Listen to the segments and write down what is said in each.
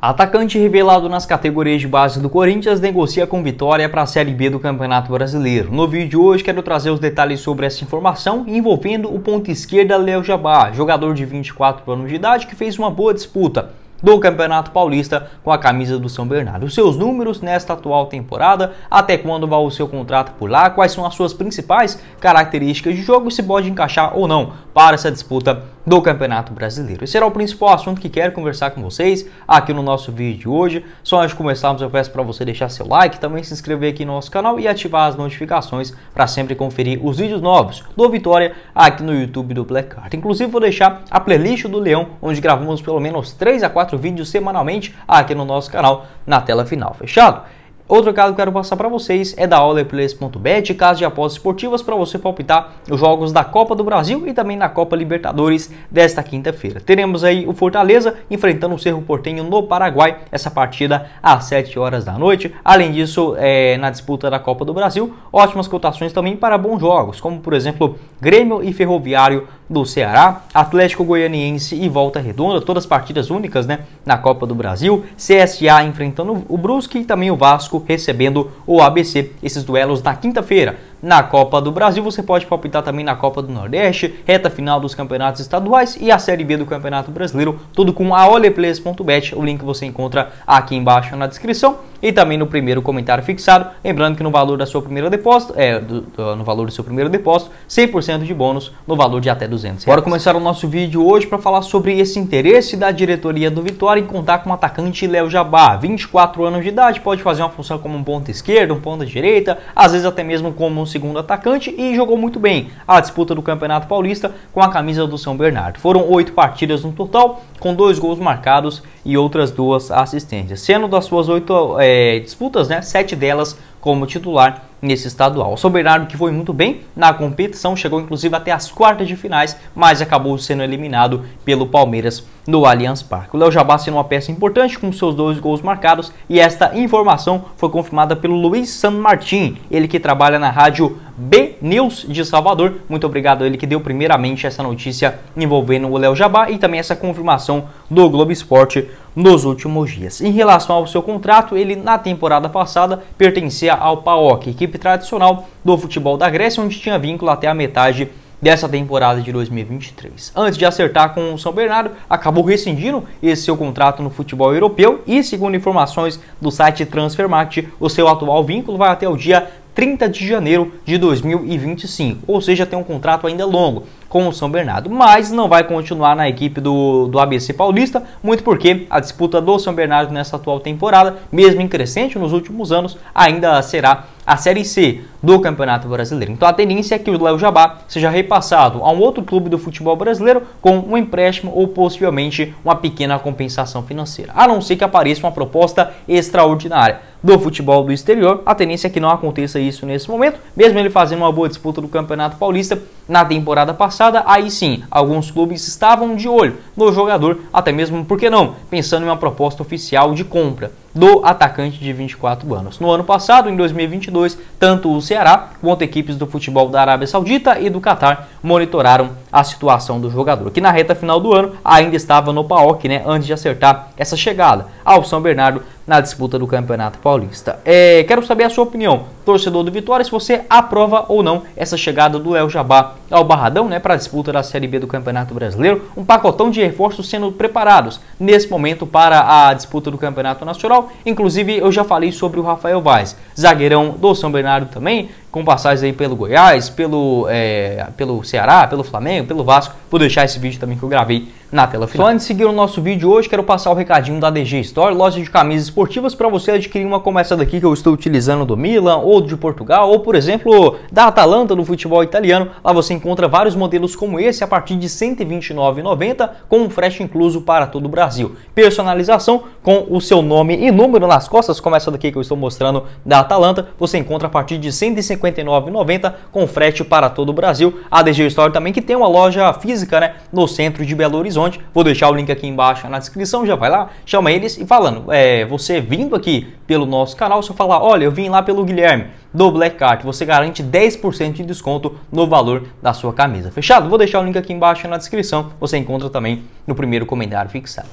Atacante revelado nas categorias de base do Corinthians negocia com vitória para a Série B do Campeonato Brasileiro. No vídeo de hoje quero trazer os detalhes sobre essa informação envolvendo o ponto esquerda Léo Jabá, jogador de 24 anos de idade que fez uma boa disputa do Campeonato Paulista com a camisa do São Bernardo. Os seus números nesta atual temporada, até quando vai o seu contrato por lá, quais são as suas principais características de jogo e se pode encaixar ou não para essa disputa do Campeonato Brasileiro. Esse será o principal assunto que quero conversar com vocês aqui no nosso vídeo de hoje. Só antes de começarmos, eu peço para você deixar seu like, também se inscrever aqui no nosso canal e ativar as notificações para sempre conferir os vídeos novos do Vitória aqui no YouTube do Black Card. Inclusive, vou deixar a playlist do Leão, onde gravamos pelo menos 3 a 4 vídeos semanalmente aqui no nosso canal na tela final. Fechado? Outro caso que eu quero passar para vocês é da AulePlays.bet, caso de apostas esportivas para você palpitar os jogos da Copa do Brasil e também na Copa Libertadores desta quinta-feira. Teremos aí o Fortaleza enfrentando o Cerro Portenho no Paraguai, essa partida às 7 horas da noite. Além disso, é, na disputa da Copa do Brasil, ótimas cotações também para bons jogos, como por exemplo Grêmio e Ferroviário do Ceará, Atlético Goianiense e Volta Redonda, todas partidas únicas né, na Copa do Brasil, CSA enfrentando o Brusque e também o Vasco recebendo o ABC, esses duelos na quinta-feira na Copa do Brasil. Você pode palpitar também na Copa do Nordeste, reta final dos campeonatos estaduais e a Série B do Campeonato Brasileiro, tudo com a oleplays.bet. O link você encontra aqui embaixo na descrição e também no primeiro comentário fixado. Lembrando que no valor da sua primeira depósito, é, do, do, no valor do seu primeiro depósito, 100% de bônus no valor de até 200 reais. Bora começar o nosso vídeo hoje para falar sobre esse interesse da diretoria do Vitória em contar com o atacante Léo Jabá, 24 anos de idade, pode fazer uma função como um ponto esquerdo, um ponto direita, às vezes até mesmo como um segundo atacante e jogou muito bem a disputa do Campeonato Paulista com a camisa do São Bernardo. Foram oito partidas no total, com dois gols marcados e outras duas assistências. Sendo das suas oito é, disputas, né, sete delas como titular nesse estadual. O São Bernardo que foi muito bem na competição, chegou inclusive até as quartas de finais, mas acabou sendo eliminado pelo Palmeiras no Allianz Parque. O Léo Jabá sendo uma peça importante com seus dois gols marcados e esta informação foi confirmada pelo Luiz San Martin, ele que trabalha na rádio B News de Salvador. Muito obrigado a ele que deu primeiramente essa notícia envolvendo o Léo Jabá e também essa confirmação do Globo Esporte nos últimos dias. Em relação ao seu contrato, ele na temporada passada pertencia ao PAOK, equipe tradicional do futebol da Grécia, onde tinha vínculo até a metade dessa temporada de 2023. Antes de acertar com o São Bernardo, acabou rescindindo esse seu contrato no futebol europeu e, segundo informações do site Transfermarkt, o seu atual vínculo vai até o dia 30 de janeiro de 2025, ou seja, tem um contrato ainda longo com o São Bernardo, mas não vai continuar na equipe do, do ABC Paulista, muito porque a disputa do São Bernardo nessa atual temporada, mesmo em crescente nos últimos anos, ainda será a Série C do Campeonato Brasileiro. Então a tendência é que o Léo Jabá seja repassado a um outro clube do futebol brasileiro com um empréstimo ou possivelmente uma pequena compensação financeira, a não ser que apareça uma proposta extraordinária do futebol do exterior. A tendência é que não aconteça isso nesse momento, mesmo ele fazendo uma boa disputa do Campeonato Paulista na temporada passada. Aí sim, alguns clubes estavam de olho no jogador, até mesmo, por que não, pensando em uma proposta oficial de compra do atacante de 24 anos. No ano passado, em 2022, tanto o Ceará quanto equipes do futebol da Arábia Saudita e do Catar monitoraram a situação do jogador, que na reta final do ano ainda estava no PAOK, né, antes de acertar essa chegada ao São Bernardo na disputa do Campeonato Paulista. É, quero saber a sua opinião, torcedor do Vitória, se você aprova ou não essa chegada do El Jabá ao Barradão, né, para a disputa da Série B do Campeonato Brasileiro, um pacotão de reforços sendo preparados nesse momento para a disputa do Campeonato Nacional. Inclusive, eu já falei sobre o Rafael Vaz, zagueirão do São Bernardo também, com passagens aí pelo Goiás, pelo, é, pelo Ceará, pelo Flamengo, pelo Vasco. Vou deixar esse vídeo também que eu gravei na tela final. Só antes de seguir o nosso vídeo hoje, quero passar o recadinho da DG Store, loja de camisas esportivas para você adquirir uma como essa daqui que eu estou utilizando do Milan ou de Portugal, ou por exemplo, da Atalanta no futebol italiano. Lá você encontra vários modelos como esse a partir de R$ 129,90 com um frete incluso para todo o Brasil. Personalização com o seu nome e número nas costas, como essa daqui que eu estou mostrando da Atalanta, você encontra a partir de R$ 159,90 com frete para todo o Brasil. A DG Store também que tem uma loja física, né, no centro de Belo Horizonte Horizonte. Vou deixar o link aqui embaixo na descrição, já vai lá, chama eles e falando, é, você vindo aqui pelo nosso canal, se eu falar, olha, eu vim lá pelo Guilherme do Black Card, você garante 10% de desconto no valor da sua camisa. Fechado? Vou deixar o link aqui embaixo na descrição, você encontra também no primeiro comentário fixado.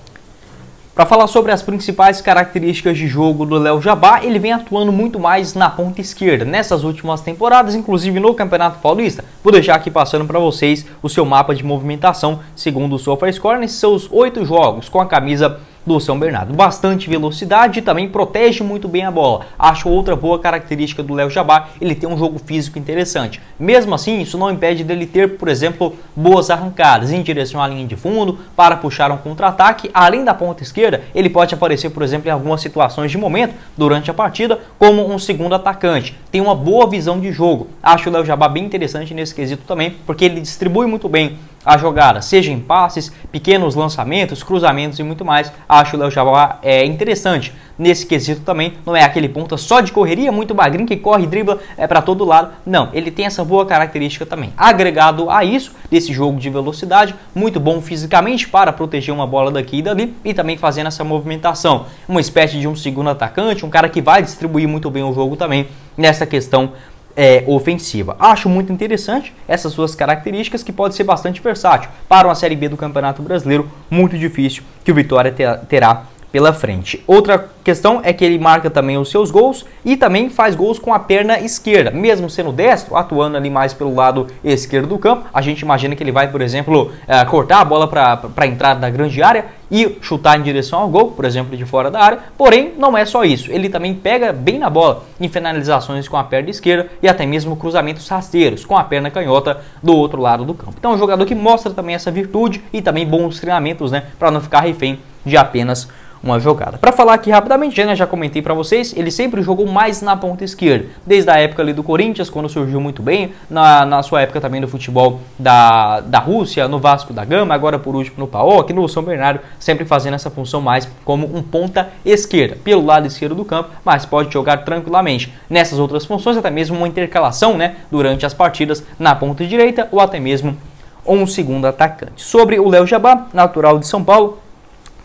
Para falar sobre as principais características de jogo do Léo Jabá, ele vem atuando muito mais na ponta esquerda nessas últimas temporadas, inclusive no Campeonato Paulista. Vou deixar aqui passando para vocês o seu mapa de movimentação segundo o SofaScore nesses seus oito jogos com a camisa do São Bernardo. Bastante velocidade e também protege muito bem a bola. Acho outra boa característica do Léo Jabá, ele tem um jogo físico interessante. Mesmo assim, isso não impede dele ter, por exemplo, boas arrancadas em direção à linha de fundo para puxar um contra-ataque. Além da ponta esquerda, ele pode aparecer, por exemplo, em algumas situações de momento durante a partida como um segundo atacante. Tem uma boa visão de jogo. Acho o Léo Jabá bem interessante nesse quesito também, porque ele distribui muito bem a jogada, seja em passes, pequenos lançamentos, cruzamentos e muito mais. Acho o Léo Jabá é interessante nesse quesito também. Não é aquele ponta só de correria, muito magrinho que corre e dribla é, para todo lado. Não, ele tem essa boa característica também. Agregado a isso, desse jogo de velocidade, muito bom fisicamente para proteger uma bola daqui e dali e também fazendo essa movimentação. Uma espécie de um segundo atacante, um cara que vai distribuir muito bem o jogo também nessa questão é, ofensiva. Acho muito interessante essas suas características que pode ser bastante versátil para uma Série B do Campeonato Brasileiro, muito difícil que o Vitória terá pela frente. Outra questão é que ele marca também os seus gols e também faz gols com a perna esquerda, mesmo sendo destro, atuando ali mais pelo lado esquerdo do campo. A gente imagina que ele vai, por exemplo, uh, cortar a bola para a entrada da grande área e chutar em direção ao gol, por exemplo, de fora da área. Porém, não é só isso. Ele também pega bem na bola em finalizações com a perna esquerda e até mesmo cruzamentos rasteiros com a perna canhota do outro lado do campo. Então, é um jogador que mostra também essa virtude e também bons treinamentos, né, para não ficar refém de apenas uma jogada. Para falar aqui rapidamente, já, né, já comentei para vocês, ele sempre jogou mais na ponta esquerda, desde a época ali do Corinthians, quando surgiu muito bem, na, na sua época também do futebol da, da Rússia, no Vasco da Gama, agora por último no PAOK, no São Bernardo, sempre fazendo essa função mais como um ponta esquerda, pelo lado esquerdo do campo, mas pode jogar tranquilamente nessas outras funções, até mesmo uma intercalação, né, durante as partidas na ponta direita ou até mesmo um segundo atacante. Sobre o Léo Jabá, natural de São Paulo,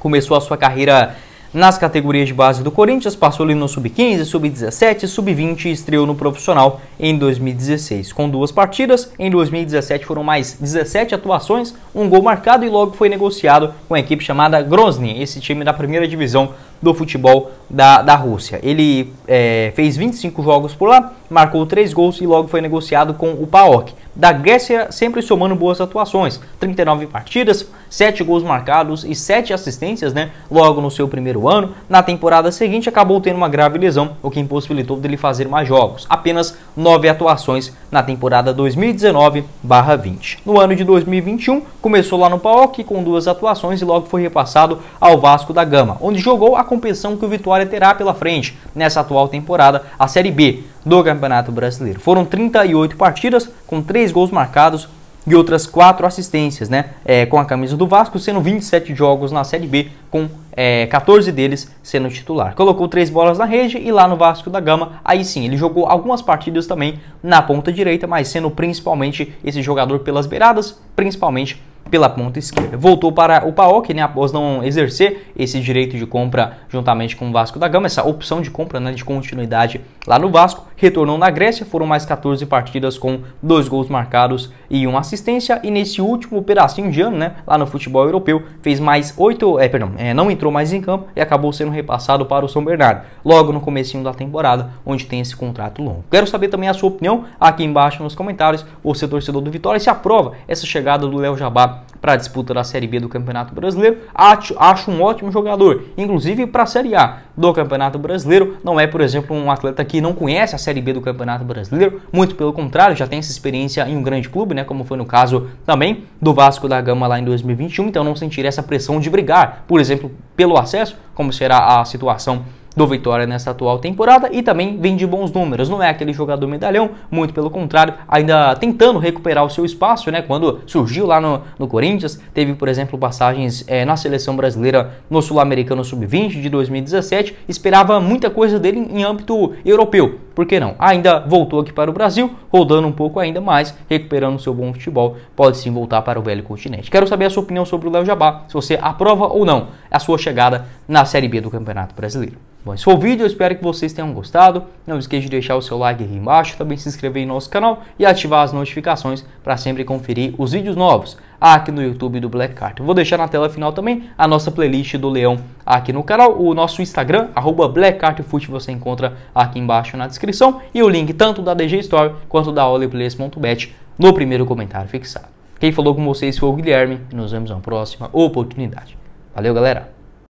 começou a sua carreira nas categorias de base do Corinthians, passou ali no sub-15, sub-17, sub-20 e estreou no profissional em 2016. Com duas partidas, em 2017 foram mais 17 atuações, um gol marcado e logo foi negociado com a equipe chamada Grozny, esse time da primeira divisão do futebol da, da Rússia. Ele é, fez 25 jogos por lá, marcou 3 gols e logo foi negociado com o PAOK da Grécia, sempre somando boas atuações. 39 partidas, 7 gols marcados e 7 assistências, né? Logo no seu primeiro ano. Na temporada seguinte, acabou tendo uma grave lesão, o que impossibilitou dele fazer mais jogos. Apenas 9 atuações na temporada 2019/20. No ano de 2021, começou lá no PAOK com duas atuações e logo foi repassado ao Vasco da Gama, onde jogou a competição que o Vitória terá pela frente nessa atual temporada, a Série B do Campeonato Brasileiro. Foram 38 partidas com 3 gols marcados e outras 4 assistências, né? É, com a camisa do Vasco, sendo 27 jogos na Série B, com é, 14 deles sendo titular. Colocou 3 bolas na rede e lá no Vasco da Gama, aí sim, ele jogou algumas partidas também na ponta direita, mas sendo principalmente esse jogador pelas beiradas, principalmente pela ponta esquerda. Voltou para o PAOK, né, após não exercer esse direito de compra juntamente com o Vasco da Gama, essa opção de compra né, de continuidade lá no Vasco. Retornou na Grécia, foram mais 14 partidas com dois gols marcados e uma assistência. E nesse último pedacinho de ano, né, lá no futebol europeu, fez mais oito, é, perdão, é, não entrou mais em campo e acabou sendo repassado para o São Bernardo, logo no comecinho da temporada, onde tem esse contrato longo. Quero saber também a sua opinião aqui embaixo nos comentários, você torcedor do Vitória, se aprova essa chegada do Léo Jabá para a disputa da Série B do Campeonato Brasileiro. Acho, acho um ótimo jogador, inclusive para a Série A do Campeonato Brasileiro. Não é, por exemplo, um atleta que não conhece a Série B do Campeonato Brasileiro, muito pelo contrário, já tem essa experiência em um grande clube, né, como foi no caso também do Vasco da Gama lá em 2021, então não sentir essa pressão de brigar, por exemplo, pelo acesso, como será a situação do Vitória nessa atual temporada e também vem de bons números. Não é aquele jogador medalhão, muito pelo contrário, ainda tentando recuperar o seu espaço, né? Quando surgiu lá no, no Corinthians, teve, por exemplo, passagens é, na seleção brasileira no Sul-Americano Sub-20 de 2017. Esperava muita coisa dele em âmbito europeu. Por que não? Ainda voltou aqui para o Brasil, rodando um pouco ainda mais, recuperando seu bom futebol. Pode sim voltar para o velho continente. Quero saber a sua opinião sobre o Léo Jabá, se você aprova ou não a sua chegada na Série B do Campeonato Brasileiro. Bom, esse foi o vídeo, eu espero que vocês tenham gostado. Não esqueça de deixar o seu like aqui embaixo, também se inscrever em nosso canal e ativar as notificações para sempre conferir os vídeos novos. aqui no YouTube do Black Card. Vou deixar na tela final também a nossa playlist do Leão aqui no canal, o nosso Instagram, arroba BlackCardFoot, você encontra aqui embaixo na descrição e o link tanto da DG Store quanto da OnlyPlace.bet no primeiro comentário fixado. Quem falou com vocês foi o Guilherme e nos vemos na próxima oportunidade. Valeu, galera!